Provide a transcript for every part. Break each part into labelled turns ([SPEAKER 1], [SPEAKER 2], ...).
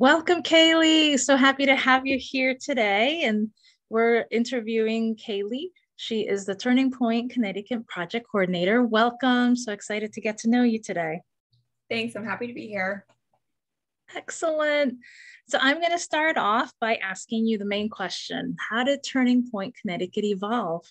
[SPEAKER 1] Welcome, Kailey. So happy to have you here today. And we're interviewing Kailey. She is the Turning Point Connecticut Project Coordinator. Welcome. So excited to get to know you today.
[SPEAKER 2] Thanks. I'm happy to be here.
[SPEAKER 1] Excellent. So I'm going to start off by asking you the main question How did Turning Point Connecticut evolve?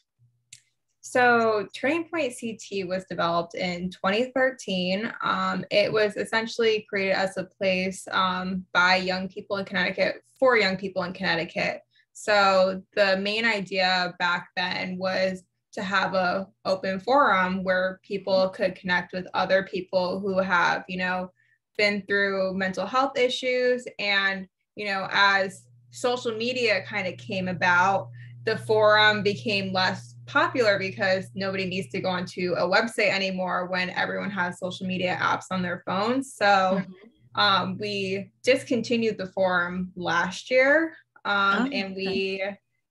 [SPEAKER 2] So, Turning Point CT was developed in 2013. Um, it was essentially created as a place um, by young people in Connecticut for young people in Connecticut. So, the main idea back then was to have a open forum where people could connect with other people who have, you know, been through mental health issues and, you know, as social media kind of came about, the forum became less popular because nobody needs to go onto a website anymore when everyone has social media apps on their phones. So mm-hmm. um, we discontinued the forum last year um, oh, and we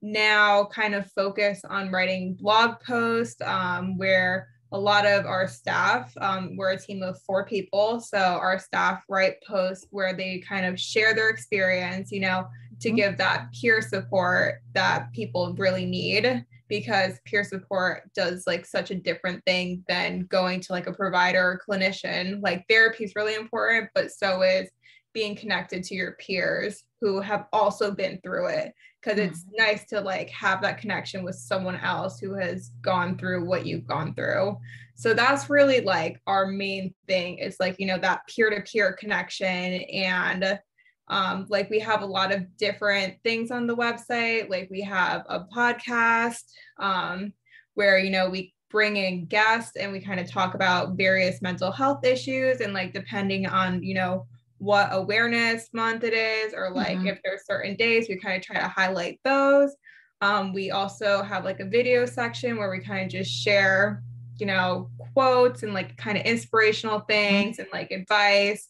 [SPEAKER 2] now kind of focus on writing blog posts um, where a lot of our staff, um, we're a team of four people. So our staff write posts where they kind of share their experience, you know, to mm-hmm. give that peer support that people really need because peer support does like such a different thing than going to like a provider or clinician. Like therapy is really important, but so is being connected to your peers who have also been through it because it's mm-hmm. nice to like have that connection with someone else who has gone through what you've gone through so that's really like our main thing is like you know that peer-to-peer connection and um, like we have a lot of different things on the website. Like we have a podcast um, where, you know, we bring in guests and we kind of talk about various mental health issues and like depending on, you know, what awareness month it is, or like mm-hmm. if there's certain days, we kind of try to highlight those. Um, we also have like a video section where we kind of just share, you know, quotes and like kind of inspirational things mm-hmm. and like advice.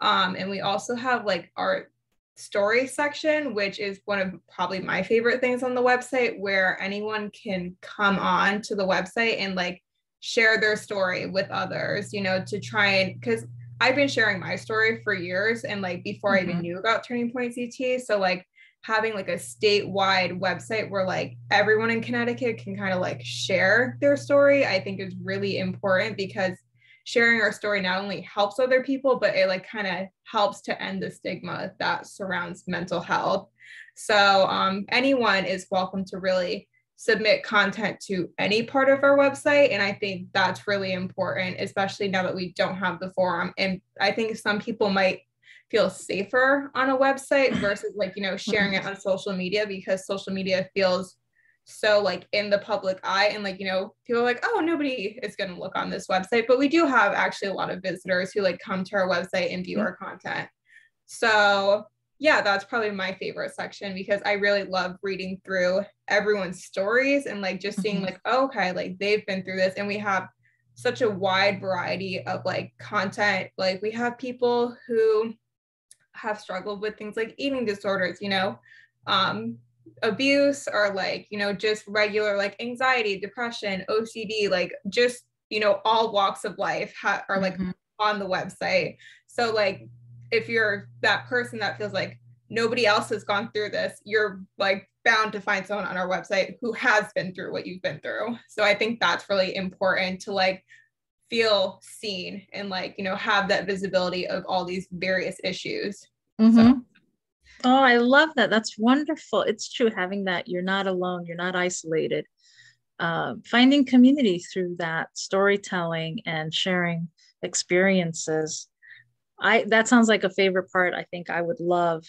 [SPEAKER 2] Um, and we also have like our story section, which is one of probably my favorite things on the website, where anyone can come on to the website and like share their story with others, you know, to try and because I've been sharing my story for years and like before mm-hmm. I even mm-hmm. knew about Turning Point CT. So like having like a statewide website where like everyone in Connecticut can kind of like share their story, I think is really important because sharing our story not only helps other people, but it like kind of helps to end the stigma that surrounds mental health. So um, anyone is welcome to really submit content to any part of our website. And I think that's really important, especially now that we don't have the forum. And I think some people might feel safer on a website versus like, you know, sharing it on social media because social media feels so like in the public eye and like you know people are like oh nobody is going to look on this website but we do have actually a lot of visitors who like come to our website and view mm-hmm. our content so yeah that's probably my favorite section because i really love reading through everyone's stories and like just seeing mm-hmm. like oh, okay like they've been through this and we have such a wide variety of like content like we have people who have struggled with things like eating disorders you know um abuse or like you know just regular like anxiety depression ocd like just you know all walks of life ha- are like mm-hmm. on the website so like if you're that person that feels like nobody else has gone through this you're like bound to find someone on our website who has been through what you've been through so i think that's really important to like feel seen and like you know have that visibility of all these various issues
[SPEAKER 1] mm-hmm. so Oh, I love that. That's wonderful. It's true having that. You're not alone. You're not isolated. Uh, finding community through that storytelling and sharing experiences. I that sounds like a favorite part. I think I would love.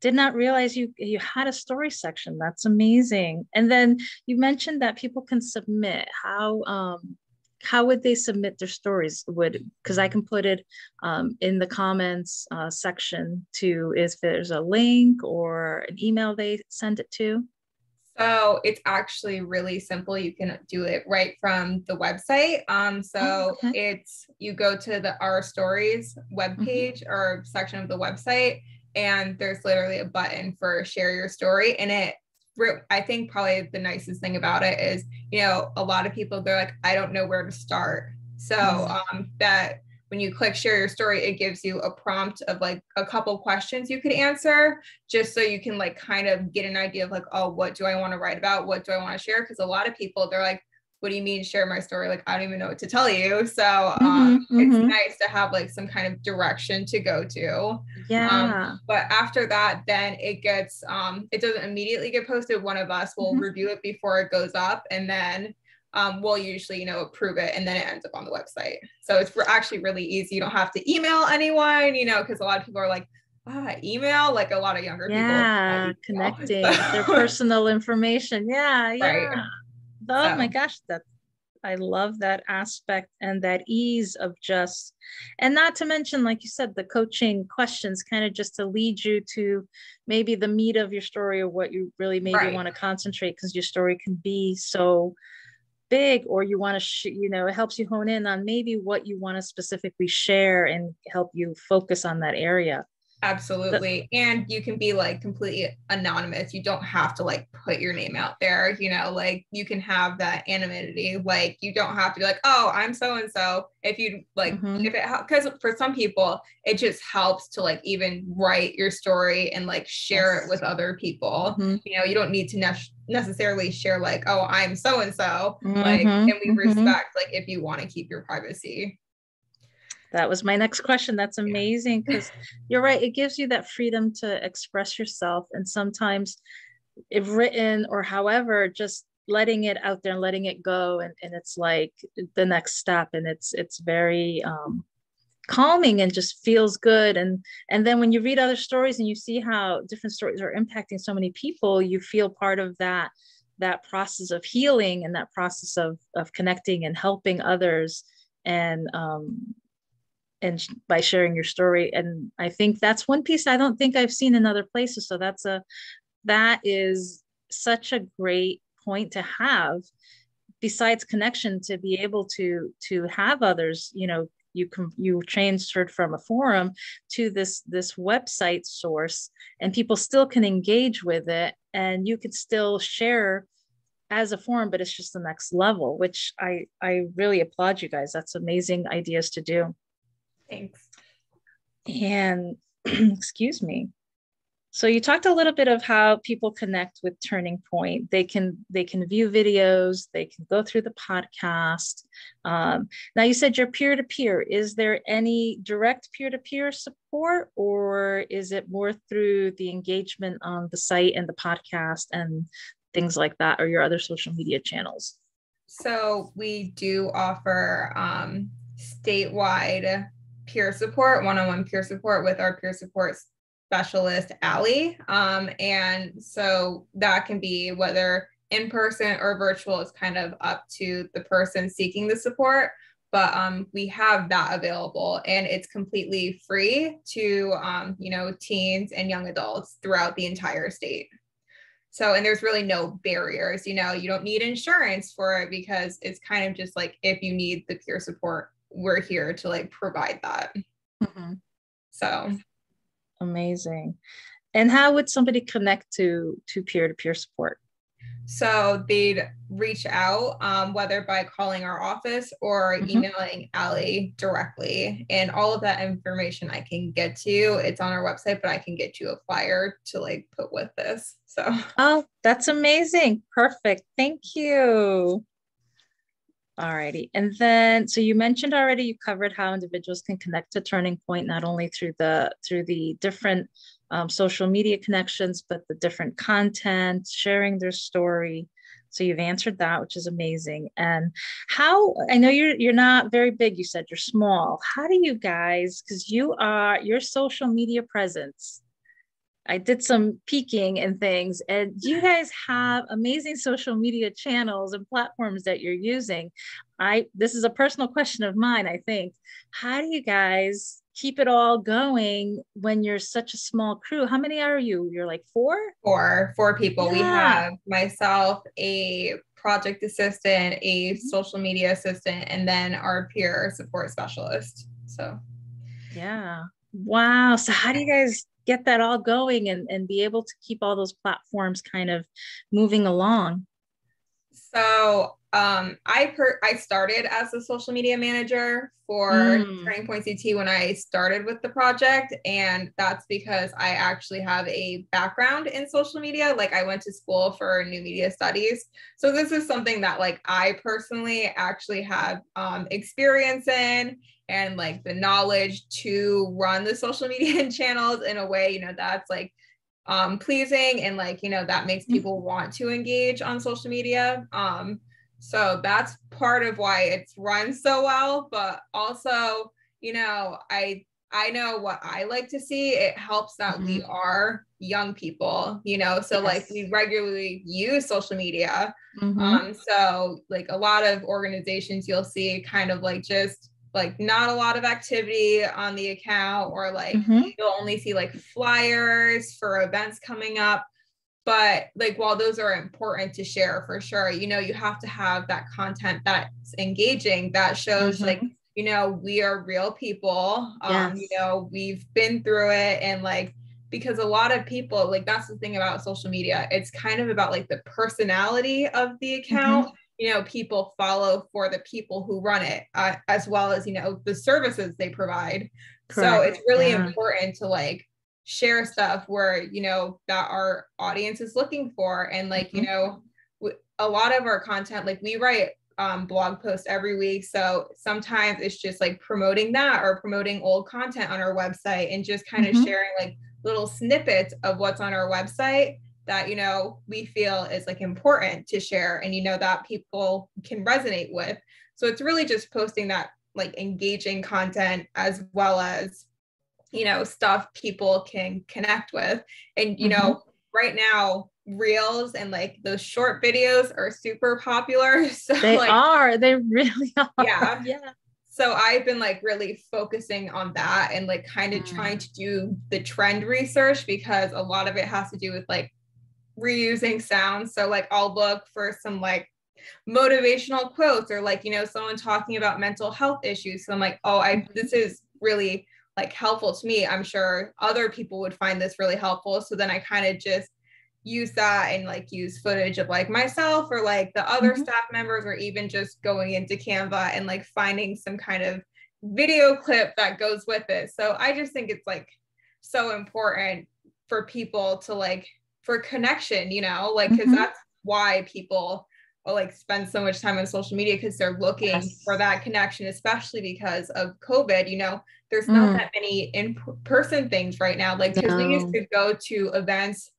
[SPEAKER 1] Did not realize you you had a story section. That's amazing. And then you mentioned that people can submit. How um, how would they submit their stories would because i can put it um, in the comments uh, section to if there's a link or an email they send it to
[SPEAKER 2] so it's actually really simple you can do it right from the website um, so oh, okay. it's you go to the our stories webpage mm-hmm. or section of the website and there's literally a button for share your story and it I think probably the nicest thing about it is, you know, a lot of people they're like, I don't know where to start. So mm-hmm. um, that when you click share your story, it gives you a prompt of like a couple questions you could answer just so you can like kind of get an idea of like, oh, what do I want to write about? What do I want to share? Because a lot of people, they're like, what do you mean share my story? Like, I don't even know what to tell you. So um, mm-hmm, it's mm-hmm. nice to have like some kind of direction to go to.
[SPEAKER 1] Yeah.
[SPEAKER 2] Um, but after that, then it gets, um, it doesn't immediately get posted. One of us will mm-hmm. review it before it goes up. And then um, we'll usually, you know, approve it and then it ends up on the website. So it's actually really easy. You don't have to email anyone, you know, because a lot of people are like, ah, email, like a lot of younger
[SPEAKER 1] yeah, people. Yeah, connecting so. their personal information. Yeah, yeah. Right. Oh so. my gosh, that I love that aspect and that ease of just, and not to mention, like you said, the coaching questions kind of just to lead you to maybe the meat of your story or what you really maybe right. want to concentrate because your story can be so big or you want to sh- you know it helps you hone in on maybe what you want to specifically share and help you focus on that area
[SPEAKER 2] Absolutely. and you can be like completely anonymous. You don't have to like put your name out there, you know, like you can have that anonymity. Like you don't have to be like, oh, I'm so and so. If you like, mm-hmm. if it, because for some people, it just helps to like even write your story and like share yes. it with other people. Mm-hmm. You know, you don't need to ne- necessarily share like, oh, I'm so and so. Like, and we mm-hmm. respect like if you want to keep your privacy.
[SPEAKER 1] That was my next question. That's amazing because you're right. It gives you that freedom to express yourself. And sometimes, if written or however, just letting it out there and letting it go. And, and it's like the next step. And it's it's very um, calming and just feels good. And and then when you read other stories and you see how different stories are impacting so many people, you feel part of that that process of healing and that process of of connecting and helping others and um, and by sharing your story and i think that's one piece i don't think i've seen in other places so that's a that is such a great point to have besides connection to be able to to have others you know you can you transferred from a forum to this this website source and people still can engage with it and you could still share as a forum but it's just the next level which i i really applaud you guys. That's amazing ideas to do
[SPEAKER 2] Thanks.
[SPEAKER 1] And excuse me. So you talked a little bit of how people connect with Turning Point. They can they can view videos. They can go through the podcast. Um, now you said you're peer to peer. Is there any direct peer to peer support, or is it more through the engagement on the site and the podcast and things like that, or your other social media channels?
[SPEAKER 2] So we do offer um, statewide peer support, one-on-one peer support with our peer support specialist, Ally. Um, and so that can be whether in person or virtual is kind of up to the person seeking the support. But um, we have that available and it's completely free to, um, you know, teens and young adults throughout the entire state. So, and there's really no barriers, you know, you don't need insurance for it because it's kind of just like if you need the peer support we're here to like provide that. Mm-hmm. So
[SPEAKER 1] amazing. And how would somebody connect to to peer to peer support?
[SPEAKER 2] So they'd reach out, um, whether by calling our office or mm-hmm. emailing Ally directly. And all of that information I can get to you. It's on our website, but I can get you a flyer to like put with this. So,
[SPEAKER 1] oh, that's amazing. Perfect. Thank you. All righty. And then, so you mentioned already, you covered how individuals can connect to Turning Point, not only through the through the different um, social media connections, but the different content, sharing their story. So you've answered that, which is amazing. And how I know you're you're not very big. You said you're small. How do you guys? Because you are your social media presence I did some peeking and things. And you guys have amazing social media channels and platforms that you're using. I this is a personal question of mine, I think. How do you guys keep it all going when you're such a small crew? How many are you? You're like four?
[SPEAKER 2] Four, four people. Yeah. We have myself, a project assistant, a mm-hmm. social media assistant, and then our peer support specialist. So
[SPEAKER 1] yeah. Wow. So how do you guys get that all going and, and be able to keep all those platforms kind of moving along?
[SPEAKER 2] So um, I per I started as a social media manager for mm. Turning Point CT when I started with the project, and that's because I actually have a background in social media. Like I went to school for new media studies, so this is something that like I personally actually have um, experience in and like the knowledge to run the social media channels in a way you know that's like um, pleasing and like you know that makes mm. people want to engage on social media um, so that's part of why it's run so well but also you know i i know what i like to see it helps that mm-hmm. we are young people you know so yes. like we regularly use social media mm-hmm. um so like a lot of organizations you'll see kind of like just like not a lot of activity on the account or like mm-hmm. you'll only see like flyers for events coming up but like while those are important to share for sure you know you have to have that content that's engaging that shows mm-hmm. like you know we are real people um yes. you know we've been through it and like because a lot of people like that's the thing about social media it's kind of about like the personality of the account mm-hmm you know people follow for the people who run it uh, as well as you know the services they provide Correct. so it's really yeah. important to like share stuff where you know that our audience is looking for and like mm-hmm. you know a lot of our content like we write um, blog posts every week so sometimes it's just like promoting that or promoting old content on our website and just kind mm-hmm. of sharing like little snippets of what's on our website that you know we feel is like important to share and you know that people can resonate with. So it's really just posting that like engaging content as well as you know stuff people can connect with. And you mm-hmm. know right now reels and like those short videos are super popular. So
[SPEAKER 1] they
[SPEAKER 2] like,
[SPEAKER 1] are. They really are.
[SPEAKER 2] Yeah. Yeah. So i've been like really focusing on that and like kind of mm. trying to do the trend research because a lot of it has to do with like reusing sounds. So like I'll look for some like motivational quotes or like, you know, someone talking about mental health issues. So I'm like, oh, I mm-hmm. this is really like helpful to me. I'm sure other people would find this really helpful. So then I kind of just use that and like use footage of like myself or like the other mm-hmm. staff members or even just going into Canva and like finding some kind of video clip that goes with it. So I just think it's like so important for people to like for connection, you know, like because mm-hmm. that's why people will like spend so much time on social media because they're looking yes. for that connection, especially because of COVID. You know, there's mm. not that many in person things right now. Like, because no. we used to go to events,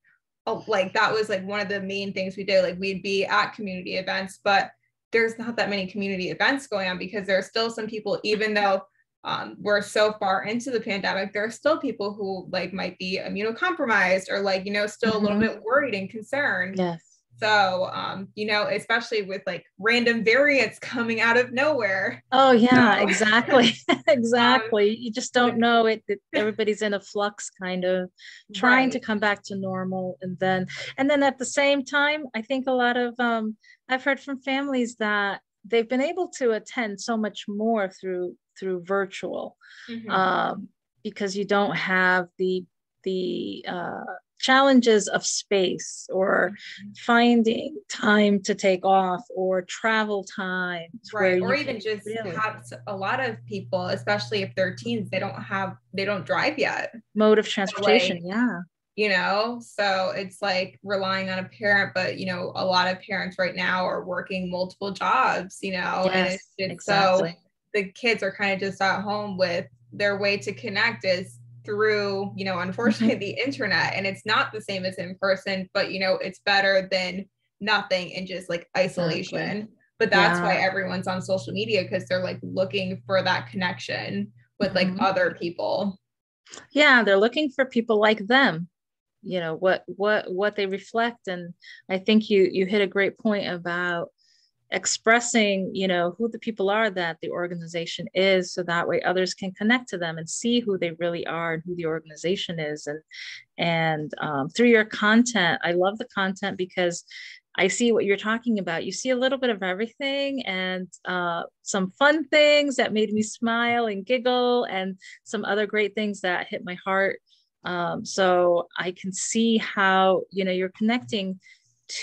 [SPEAKER 2] oh, like that was like one of the main things we did. Like, we'd be at community events, but there's not that many community events going on because there are still some people, even though um, we're so far into the pandemic, there are still people who like might be immunocompromised or like, you know, still mm-hmm. a little mm-hmm. bit worried and concerned.
[SPEAKER 1] Yes.
[SPEAKER 2] So, um, you know, especially with like random variants coming out of nowhere.
[SPEAKER 1] Oh yeah, exactly. exactly. Um, you just don't know it, it, Everybody's in a flux kind of trying right. to come back to normal. And then, and then at the same time, I think a lot of, um, I've heard from families that they've been able to attend so much more through through virtual mm-hmm. um, because you don't have the the uh, challenges of space or mm-hmm. finding time to take off or travel time
[SPEAKER 2] right or even just really... have a lot of people especially if they're teens they don't have they don't drive yet
[SPEAKER 1] mode of transportation yeah
[SPEAKER 2] you know so it's like relying on a parent but you know a lot of parents right now are working multiple jobs you know yes, and it's just exactly. so the kids are kind of just at home with their way to connect is through you know unfortunately mm-hmm. the internet and it's not the same as in person but you know it's better than nothing and just like isolation exactly. but that's yeah. why everyone's on social media because they're like looking for that connection with like mm-hmm. other people
[SPEAKER 1] yeah they're looking for people like them you know what what what they reflect and i think you you hit a great point about expressing you know who the people are that the organization is so that way others can connect to them and see who they really are and who the organization is. And and um, through your content i love the content because i see what you're talking about. You see a little bit of everything and uh, some fun things that made me smile and giggle and some other great things that hit my heart. Um, so i can see how you know you're connecting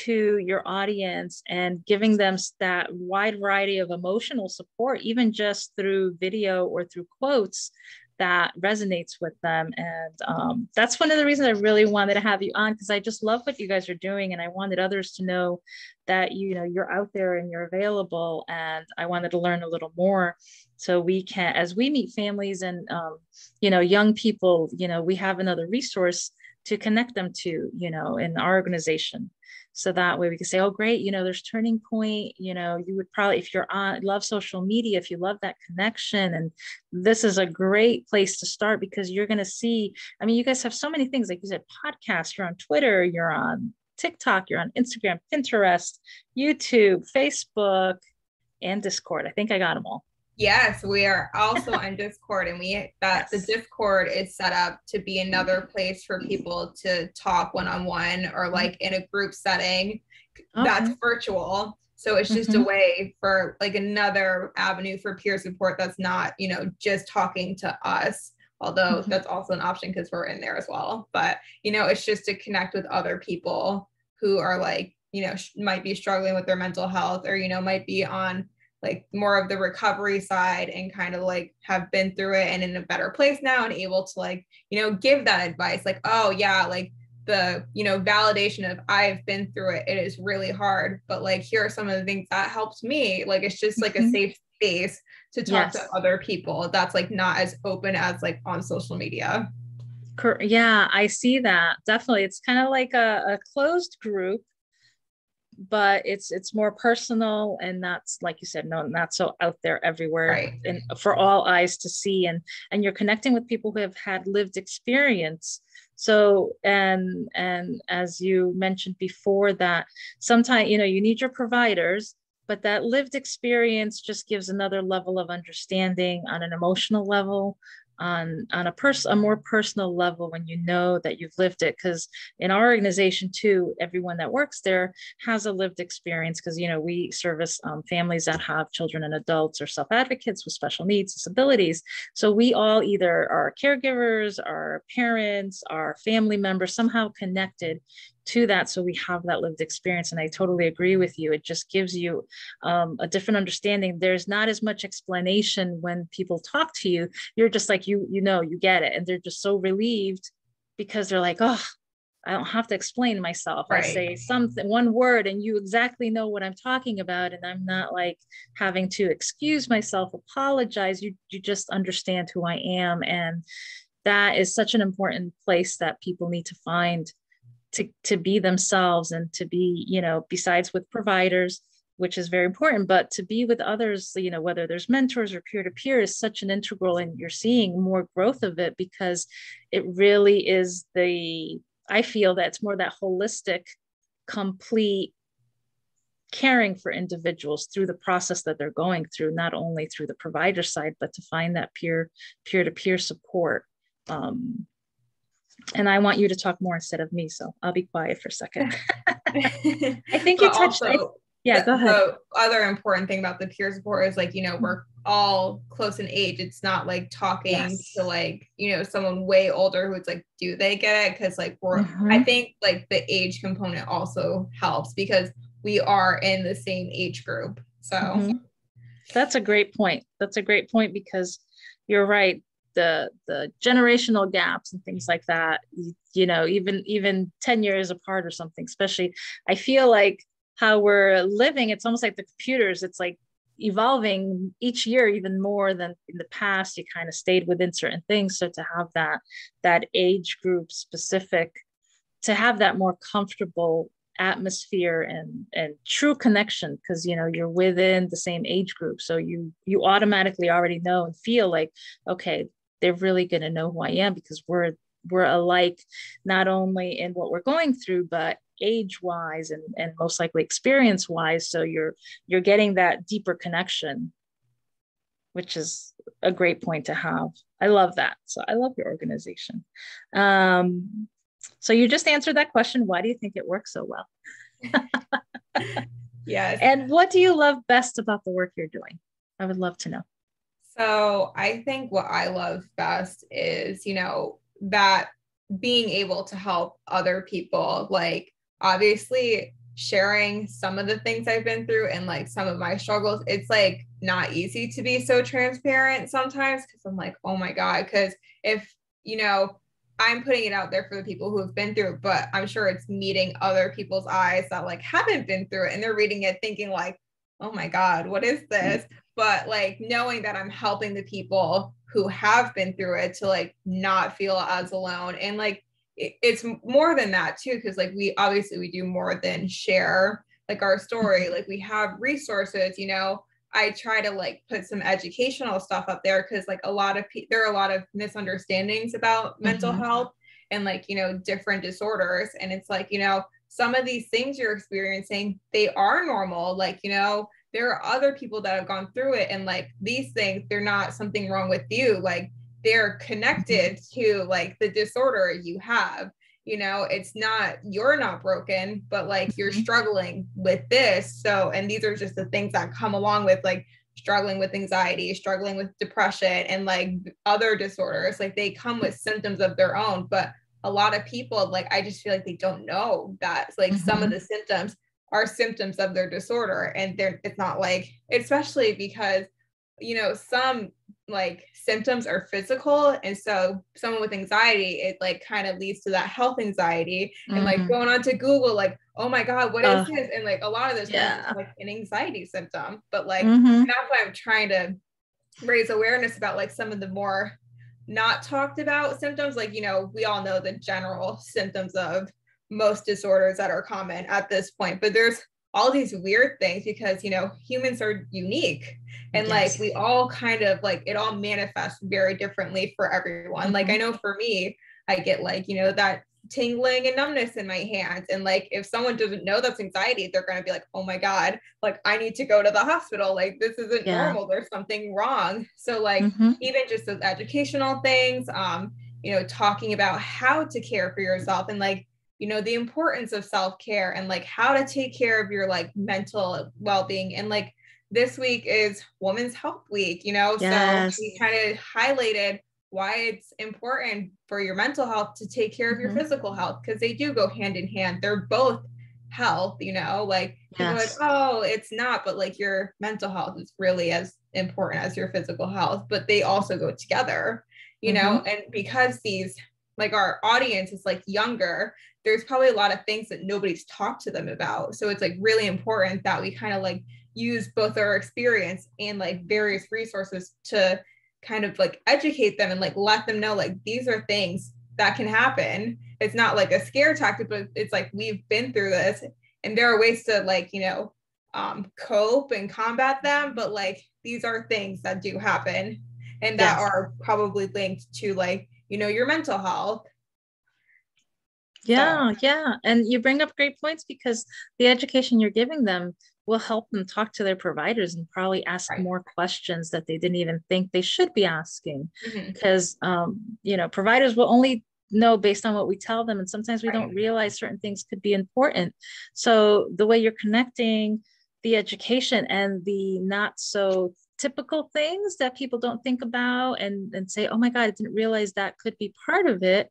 [SPEAKER 1] to your audience and giving them that wide variety of emotional support, even just through video or through quotes that resonates with them. And um, that's one of the reasons I really wanted to have you on because I just love what you guys are doing. And I wanted others to know that, you know, you're out there and you're available. And I wanted to learn a little more so we can, as we meet families and, um, you know, young people, you know, we have another resource to connect them to, you know, in our organization so that way we can say oh great you know there's turning point you know you would probably if you're on love social media if you love that connection and this is a great place to start because you're going to see i mean you guys have so many things like you said podcast you're on twitter you're on tiktok you're on instagram pinterest youtube facebook and discord. I think i got them all
[SPEAKER 2] Yes, we are also on Discord, and we that yes. the Discord is set up to be another place for people to talk one on one or mm-hmm. like in a group setting okay. that's virtual. So it's just mm-hmm. a way for like another avenue for peer support that's not, you know, just talking to us. Although mm-hmm. that's also an option because we're in there as well. But, you know, it's just to connect with other people who are like, you know, sh- might be struggling with their mental health or, you know, might be on like more of the recovery side and kind of like have been through it and in a better place now and able to like you know give that advice like oh yeah like the you know validation of i've been through it it is really hard but like here are some of the things that helped me like it's just like mm-hmm. a safe space to talk yes. to other people that's like not as open as like on social media
[SPEAKER 1] yeah i see that definitely it's kind of like a, a closed group but it's it's more personal and that's like you said no not so out there everywhere right. and for all eyes to see and and you're connecting with people who have had lived experience so and and as you mentioned before that sometimes you know you need your providers but that lived experience just gives another level of understanding on an emotional level on on a person a more personal level when you know that you've lived it because in our organization too everyone that works there has a lived experience because you know we service um, families that have children and adults or self advocates with special needs disabilities. So we all either are caregivers our parents our family members somehow connected to that so we have that lived experience and i totally agree with you it just gives you um, a different understanding there's not as much explanation when people talk to you you're just like you you know you get it and they're just so relieved because they're like oh I don't have to explain myself. Right. I say something, one word, and you exactly know what I'm talking about. And I'm not like having to excuse myself, apologize. You you just understand who I am. And that is such an important place that people need to find to, to be themselves and to be, you know, besides with providers, which is very important, but to be with others, you know, whether there's mentors or peer to peer is such an integral, and you're seeing more growth of it because it really is the, I feel that it's more that holistic, complete caring for individuals through the process that they're going through, not only through the provider side, but to find that peer peer to peer support. Um, and I want you to talk more instead of me. So I'll be quiet for a second. I think you touched. Also, yeah, go ahead. The
[SPEAKER 2] other important thing about the peer support is like, you know, we're all close in age. It's not like talking yes. to like, you know, someone way older who's like, do they get it? Because like we're, mm-hmm. I think like the age component also helps because we are in the same age group. So mm-hmm.
[SPEAKER 1] that's a great point. That's a great point because you're right the the generational gaps and things like that you, you know even even 10 years apart or something especially i feel like how we're living it's almost like the computers it's like evolving each year even more than in the past. You kind of stayed within certain things. So to have that that age group specific to have that more comfortable atmosphere and and true connection because you know you're within the same age group. So you you automatically already know and feel like okay they're really going to know who I am because we're we're alike not only in what we're going through but age wise and, and most likely experience wise so you're you're getting that deeper connection which is a great point to have. I love that. So i love your organization. Um, so you just answered that question. Why do you think it works so well?
[SPEAKER 2] Yes.
[SPEAKER 1] And what do you love best about the work you're doing? I would love to know
[SPEAKER 2] so I think what I love best is, you know, that being able to help other people, like obviously sharing some of the things I've been through and like some of my struggles, it's like not easy to be so transparent sometimes because I'm like, oh my God. Because if, you know, I'm putting it out there for the people who have been through it, but I'm sure it's meeting other people's eyes that like haven't been through it and they're reading it thinking like, oh my God, what is mm. this? But like knowing that I'm helping the people who have been through it to like not feel as alone and like it's more than that too because like we obviously we do more than share like our story mm-hmm. like we have resources you know i try to like put some educational stuff up there because like a lot of pe- there are a lot of misunderstandings about mm-hmm. mental health and like you know different disorders and it's like you know some of these things you're experiencing they are normal like you know there are other people that have gone through it and like these things they're not something wrong with you like they're connected mm-hmm. to like the disorder you have you know it's not you're not broken but like you're mm-hmm. struggling with this so and these are just the things that come along with like struggling with anxiety struggling with depression and like other disorders like they come with symptoms of their own but a lot of people like i just feel like they don't know that like mm-hmm. some of mm-hmm. the symptoms are symptoms of their disorder and they're it's not like especially because you know some like symptoms are physical and so someone with anxiety it like kind of leads to that health anxiety and mm-hmm. like going on to google like oh my god what is this and like a lot of this yeah. is like an anxiety symptom but like mm-hmm. that's why i'm trying to raise awareness about like some of the more not talked about symptoms like you know we all know the general symptoms of most disorders that are common at this point but there's all these weird things because you know humans are unique and yes. like we all kind of like it all manifests very differently for everyone mm-hmm. like i know for me i get like you know that tingling and numbness in my hands and like if someone doesn't know that's anxiety they're going to be like oh my god like i need to go to the hospital like this isn't yeah. normal there's something wrong so like mm-hmm. even just those educational things um you know talking about how to care for yourself and like you know the importance of self-care and like how to take care of your like mental well-being and like this week is women's health week you know yes. so we kind of highlighted why it's important for your mental health to take care of your mm-hmm. physical health because they do go hand in hand they're both health you know like yes. like oh it's not but like your mental health is really as important as your physical health but they also go together you mm-hmm. know and because these like our audience is like younger there's probably a lot of things that nobody's talked to them about. So it's like really important that we kind of like use both our experience and like various resources to kind of like educate them and like let them know like these are things that can happen. It's not like a scare tactic, but it's like we've been through this and there are ways to like, you know, um, cope and combat them. But like these are things that do happen and that yes. are probably linked to like, you know, your mental health
[SPEAKER 1] yeah, so. yeah. And you bring up great points because the education you're giving them will help them talk to their providers and probably ask right. more questions that they didn't even think they should be asking. Mm-hmm. Because, um, you know, providers will only know based on what we tell them. And sometimes we right. don't realize certain things could be important. So the way you're connecting the education and the not so typical things that people don't think about and, and say, oh my God, I didn't realize that could be part of it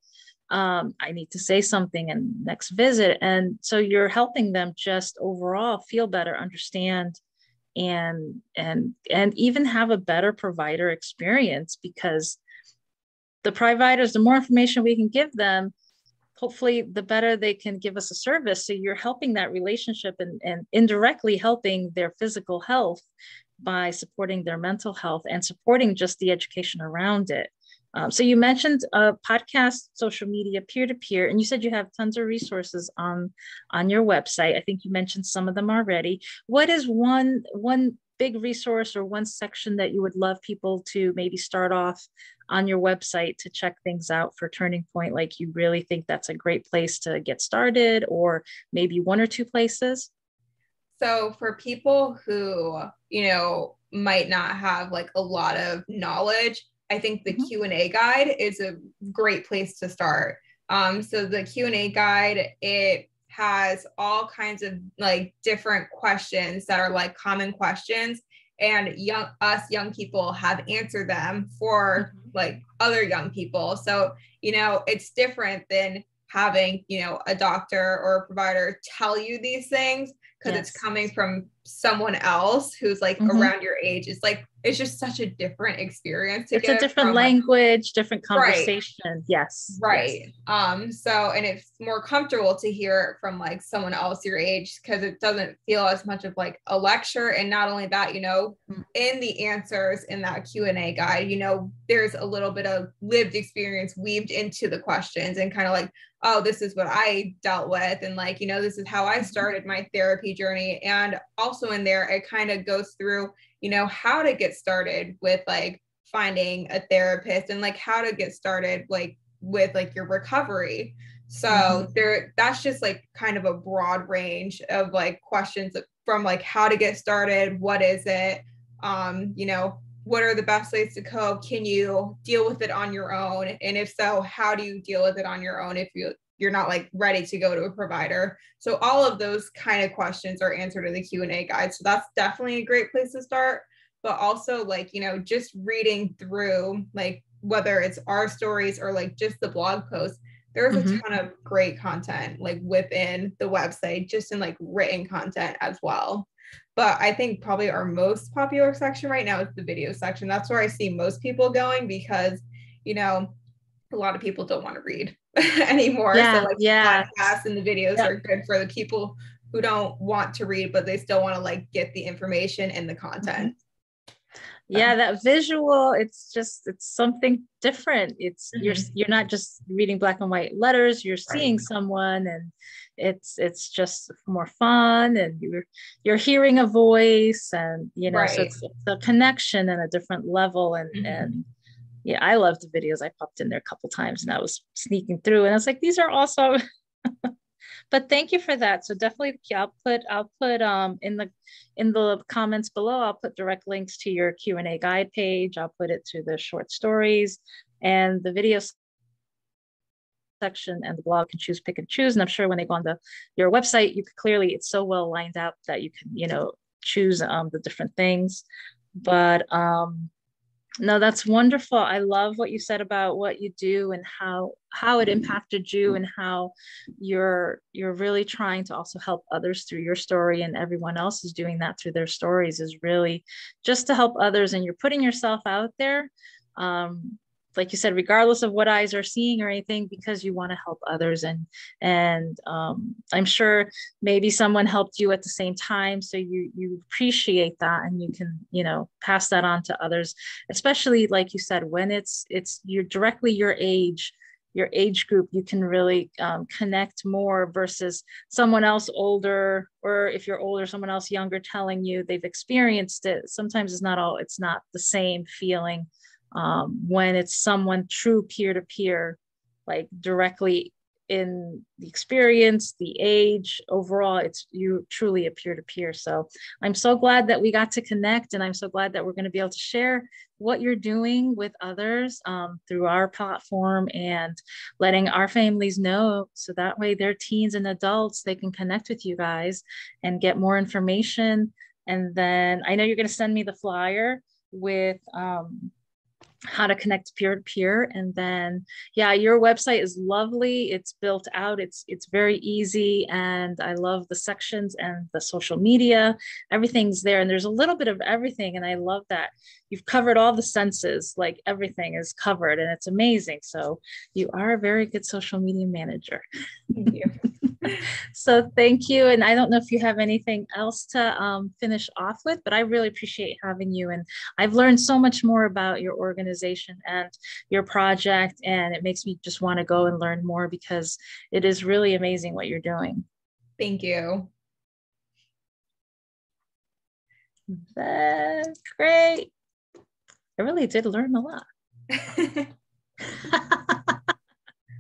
[SPEAKER 1] um, I need to say something and next visit. And so you're helping them just overall feel better, understand, and and and even have a better provider experience because the providers, the more information we can give them, hopefully the better they can give us a service. So you're helping that relationship and, and indirectly helping their physical health by supporting their mental health and supporting just the education around it. Um, so you mentioned podcast, social media, peer-to-peer, and you said you have tons of resources on on your website. I think you mentioned some of them already. What is one one big resource or one section that you would love people to maybe start off on your website to check things out for Turning Point? Like you really think that's a great place to get started, or maybe one or two places?
[SPEAKER 2] So for people who, you know, might not have like a lot of knowledge, I think the mm-hmm. Q&A guide is a great place to start. Um, so the Q&A guide, it has all kinds of like different questions that are like common questions and young us young people have answered them for mm-hmm. like other young people. So, you know, it's different than having you know a doctor or a provider tell you these things because yes. it's coming from someone else who's like mm-hmm. around your age it's like it's just such a different experience
[SPEAKER 1] it's a different language different conversation right. yes
[SPEAKER 2] right
[SPEAKER 1] yes.
[SPEAKER 2] um so and it's more comfortable to hear it from like someone else your age because it doesn't feel as much of like a lecture and not only that you know mm-hmm. in the answers in that q&a guide you know there's a little bit of lived experience weaved into the questions and kind of like oh, this is what I dealt with. And like, you know, this is how I mm-hmm. started my therapy journey. And also in there, it kind of goes through, you know, how to get started with like finding a therapist and like how to get started like with like your recovery. So mm-hmm. there that's just like kind of a broad range of like questions from like how to get started, what is it? Um, you know, what are the best ways to cope can you deal with it on your own and if so how do you deal with it on your own if you you're not like ready to go to a provider. So all of those kind of questions are answered in the q&a guide. So that's definitely a great place to start. But also like you know just reading through like whether it's our stories or like just the blog posts there's mm-hmm. a ton of great content like within the website just in like written content as well. But I think probably our most popular section right now is the video section. That's where I see most people going because, you know, a lot of people don't want to read anymore.
[SPEAKER 1] Yeah, so like yeah.
[SPEAKER 2] podcasts and the videos are good for the people who don't want to read, but they still want to like get the information and the content.
[SPEAKER 1] Yeah, that visual, it's just it's something different. It's mm-hmm. you're you're not just reading black and white letters, you're seeing right. someone and it's it's just more fun and you're you're hearing a voice and you know right. so it's, it's, a connection and a different level and mm-hmm. and yeah i loved the videos. I popped in there a couple times and i was sneaking through and i was like these are awesome. But thank you for that. So definitely i'll put i'll put um in the in the comments below i'll put direct links to your q&a guide page. I'll put it to the short stories and the videos section and the blog. Can choose, pick and choose. And I'm sure when they go on the your website, you could clearly, it's so well lined out that you can, you know, choose um, the different things. But um, no, that's wonderful. I love what you said about what you do and how how it impacted you and how you're you're really trying to also help others through your story and everyone else is doing that through their stories is really just to help others and you're putting yourself out there um, like you said regardless of what eyes are seeing or anything because you want to help others and and um, i'm sure maybe someone helped you at the same time so you you appreciate that and you can you know pass that on to others especially like you said when it's it's you're directly your age your age group you can really um, connect more versus someone else older or if you're older someone else younger telling you they've experienced it. Sometimes it's not all it's not the same feeling um, when it's someone true peer to peer, like directly in the experience, the age, overall, it's you truly a peer to peer. So I'm so glad that we got to connect, and I'm so glad that we're going to be able to share what you're doing with others um, through our platform and letting our families know so that way their teens and adults they can connect with you guys and get more information. And then I know you're going to send me the flyer with um, how to connect peer to peer. And then yeah your website is lovely. It's built out. It's it's very easy. And i love the sections and the social media. Everything's there. And there's a little bit of everything. And i love that. You've covered all the senses. Like everything is covered. And it's amazing. So you are a very good social media manager.
[SPEAKER 2] Thank you
[SPEAKER 1] so thank you. And I don't know if you have anything else to um, finish off with, but I really appreciate having you. And I've learned so much more about your organization and your project. And it makes me just want to go and learn more because it is really amazing what you're doing.
[SPEAKER 2] Thank you.
[SPEAKER 1] That's great. I really did learn a lot.